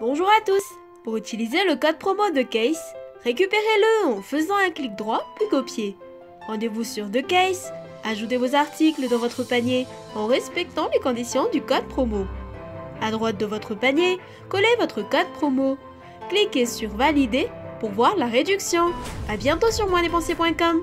Bonjour à tous Pour utiliser le code promo de Case, récupérez-le en faisant un clic droit puis copier. Rendez-vous sur The Case, ajoutez vos articles dans votre panier en respectant les conditions du code promo. À droite de votre panier, collez votre code promo. Cliquez sur Valider pour voir la réduction. A bientôt sur moindépensier.com